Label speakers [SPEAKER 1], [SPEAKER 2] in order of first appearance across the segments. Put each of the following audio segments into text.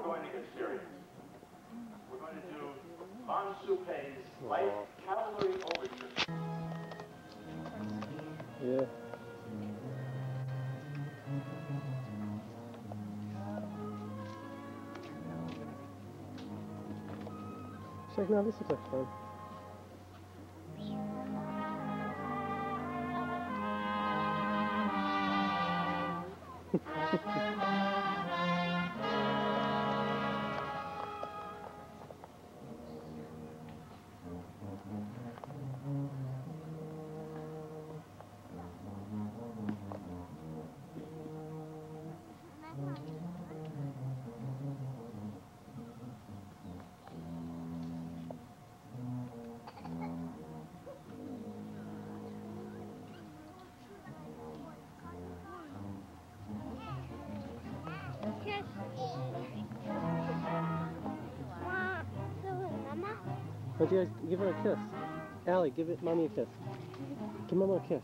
[SPEAKER 1] we're going to get serious. We're going to do Von Suppé's Light Cavalry Overture.
[SPEAKER 2] Yeah. She's like, no, this looks like fun. Why'd you guys give her a kiss? Allie, give it mommy a kiss. Give mama a kiss.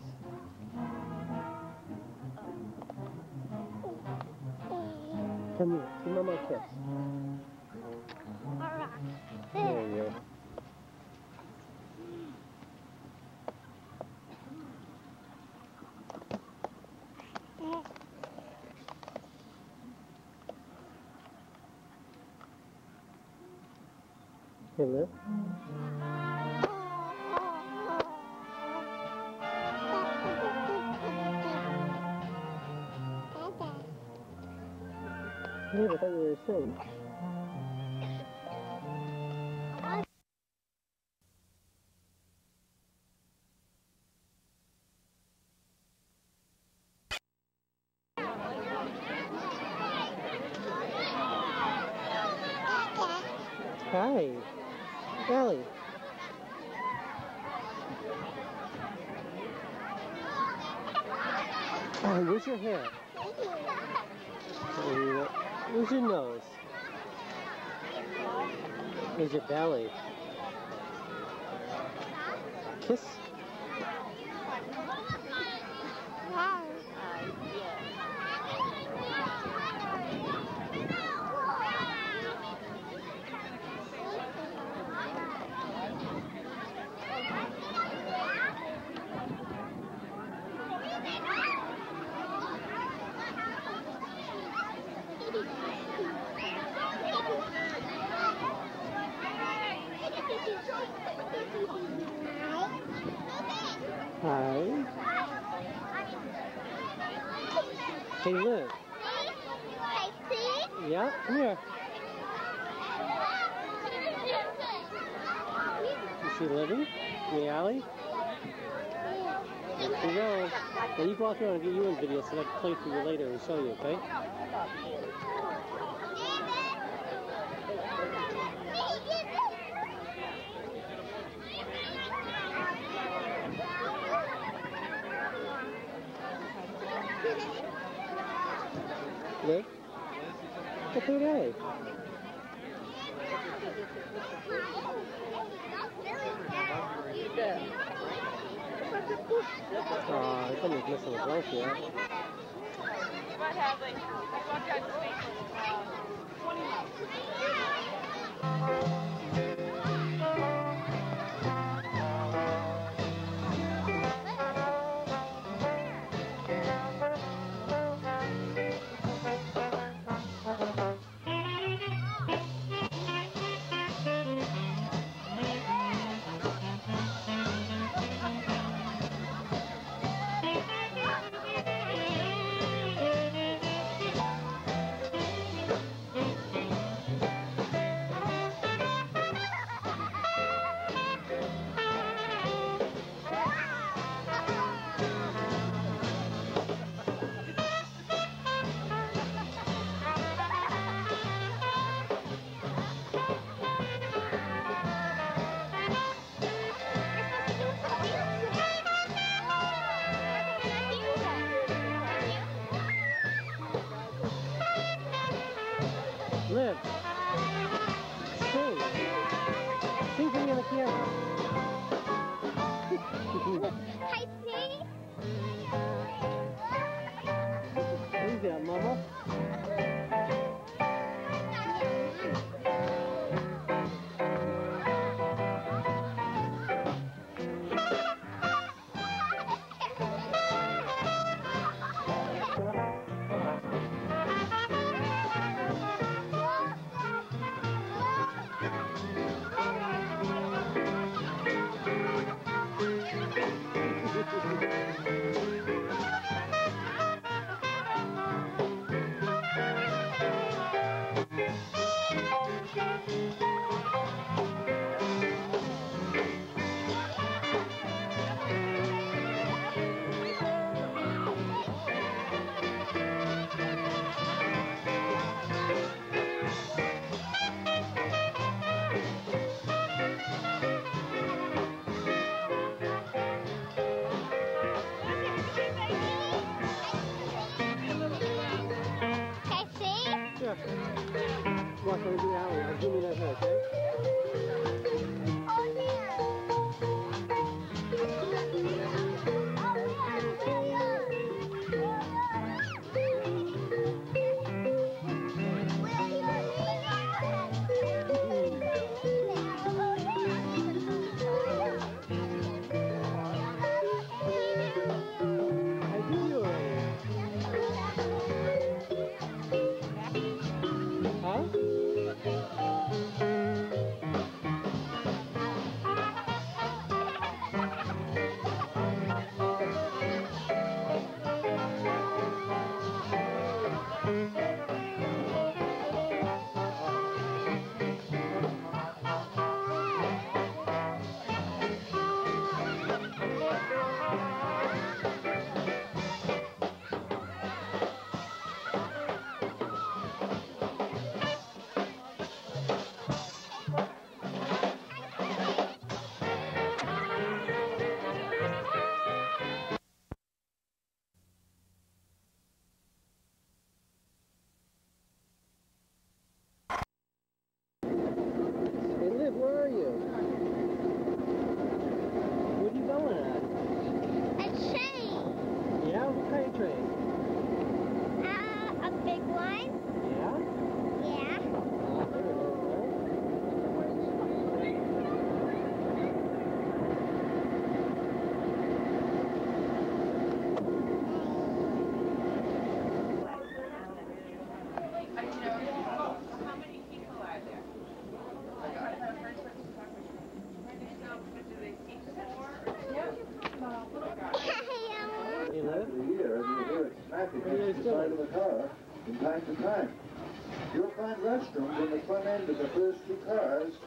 [SPEAKER 2] Come here, give mama a kiss.
[SPEAKER 3] Alright.
[SPEAKER 2] There you go. Hey, Liv. Liv, I thought you were asleep. Hi. Where's your hair? Where's your nose? Where's your belly? Kiss. Hi. Hey, Liv. Yeah, come here. You see Livy? In the alley? There you go. Now you go out there and get you in video so I can play for you later and show you, okay? Liv? What's okay? Aw, somebody's missing a blanket.
[SPEAKER 4] You might have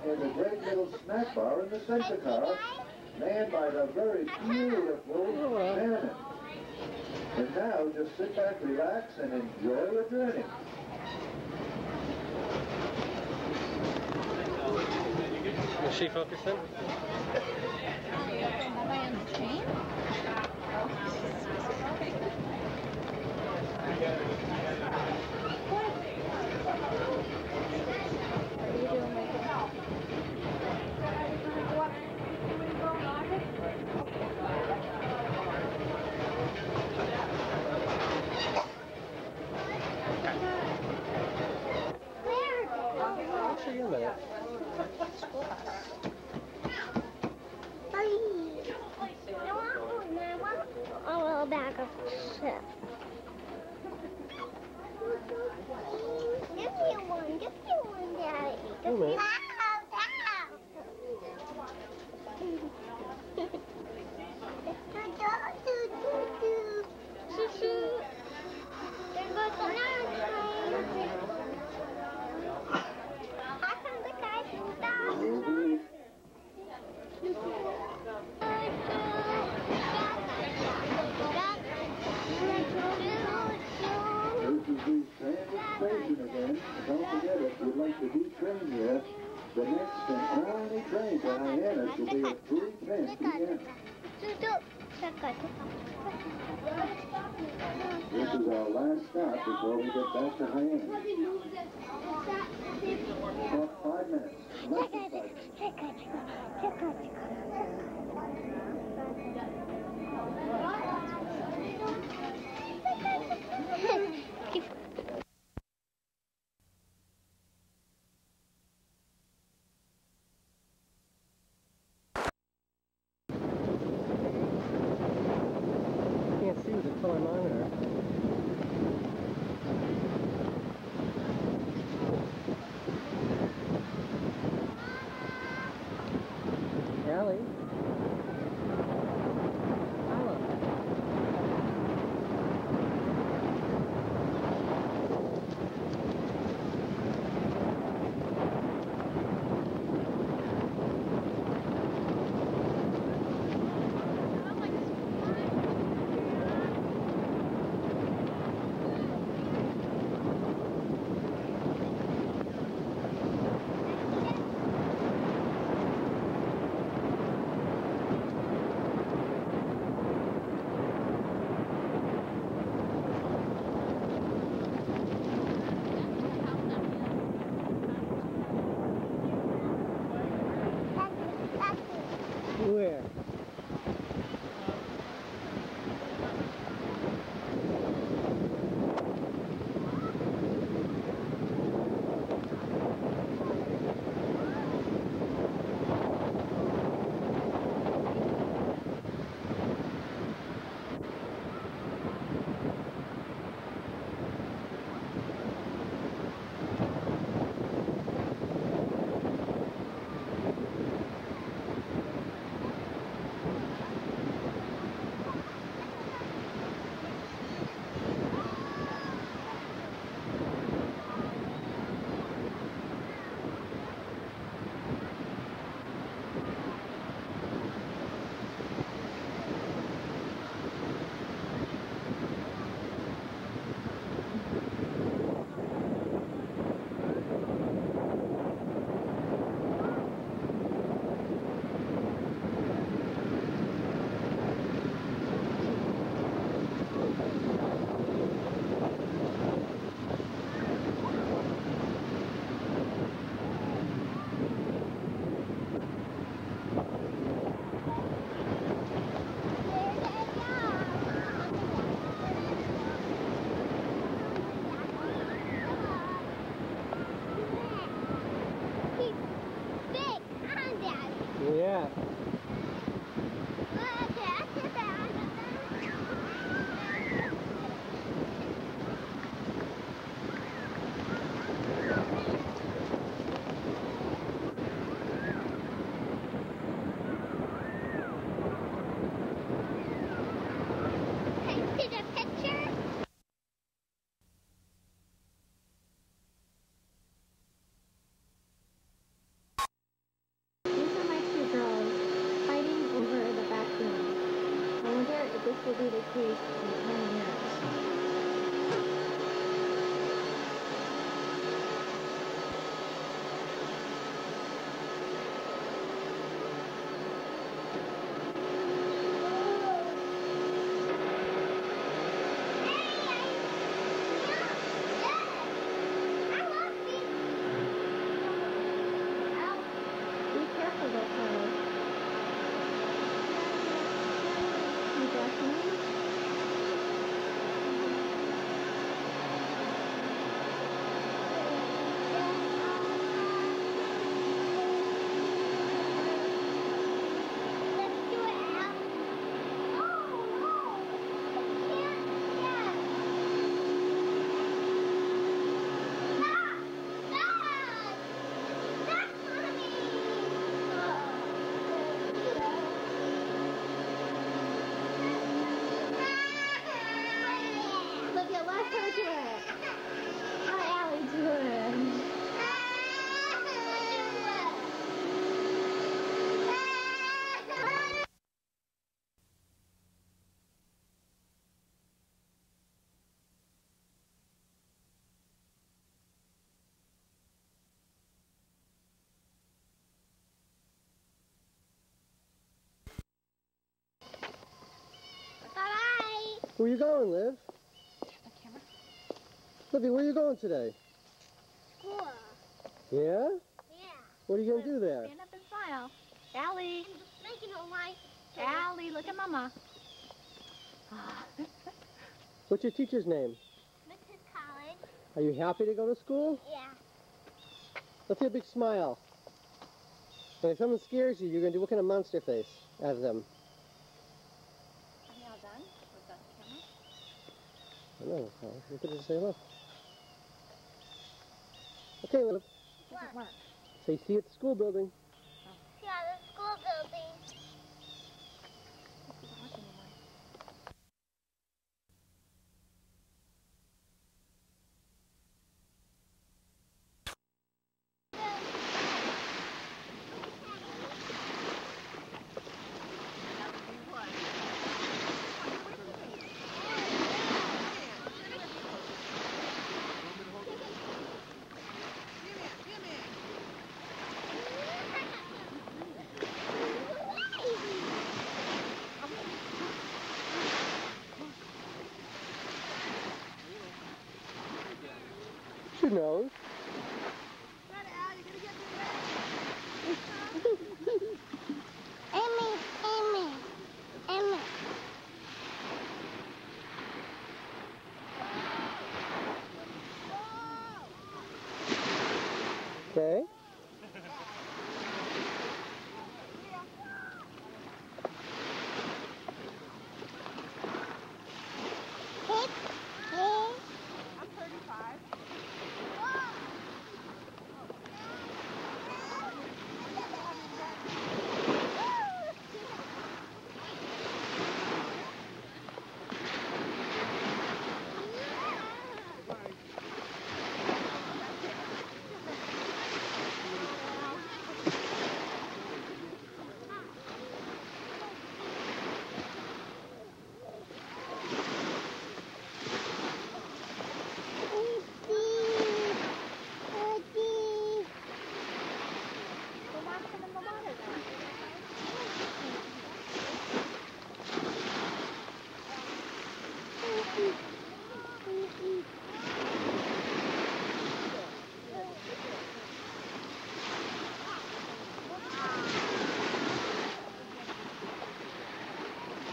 [SPEAKER 5] and the great little snack bar in the center car, manned by the very beautiful Bannon. And now, just sit back, relax, and enjoy your journey.
[SPEAKER 2] Is she focusing?
[SPEAKER 3] Am I on the
[SPEAKER 5] train?
[SPEAKER 3] Oh, a.
[SPEAKER 5] This is our last stop before we get back to Hyannis. About five minutes. Than
[SPEAKER 3] czekaj,
[SPEAKER 5] five minutes.
[SPEAKER 2] Uhum. Where you going, Liv?
[SPEAKER 4] The camera.
[SPEAKER 2] Livy, where you going today?
[SPEAKER 3] School.
[SPEAKER 2] Yeah?
[SPEAKER 3] Yeah.
[SPEAKER 2] What are you gonna do there?
[SPEAKER 4] Stand up and smile. Allie.
[SPEAKER 3] I'm just making a light.
[SPEAKER 4] Allie, look at Mama.
[SPEAKER 2] What's your teacher's name?
[SPEAKER 3] Mrs. College.
[SPEAKER 2] Are you happy to go to school?
[SPEAKER 3] Yeah.
[SPEAKER 2] Let's see a big smile. And if someone scares you, you're gonna do what kind of monster face at them? Don't know. Look at it say hello. Okay, Liv. Say see you at the school building.
[SPEAKER 3] Yeah, the school building.
[SPEAKER 4] It doesn't work anymore.
[SPEAKER 2] She knows.
[SPEAKER 3] Amy, Amy, Amy.
[SPEAKER 2] Okay.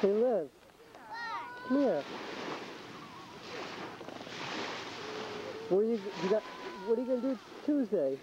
[SPEAKER 2] Hey, Liv. Come here. What are you, you got, what are you gonna do Tuesday?